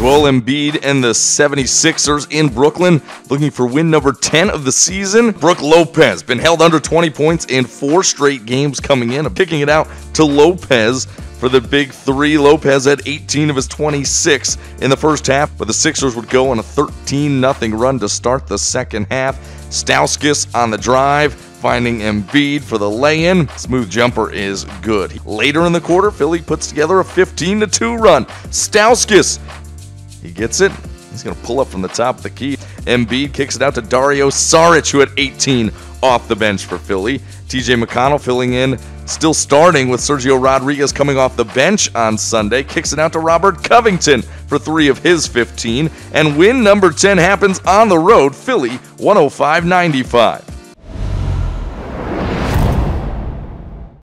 Joel Embiid and the 76ers in Brooklyn looking for win number 10 of the season. Brook Lopez been held under 20 points in four straight games coming in. I'm kicking it out to Lopez for the big three. Lopez had 18 of his 26 in the first half, but the Sixers would go on a 13 0 run to start the second half. Stauskas on the drive, finding Embiid for the lay-in. Smooth jumper is good. Later in the quarter, Philly puts together a 15 2 run. Stauskas he gets it. He's going to pull up from the top of the key. Embiid kicks it out to Dario Saric, who had 18 off the bench for Philly. TJ McConnell filling in, still starting with Sergio Rodriguez coming off the bench on Sunday. Kicks it out to Robert Covington for three of his 15. And win number 10 happens on the road, Philly 105 95.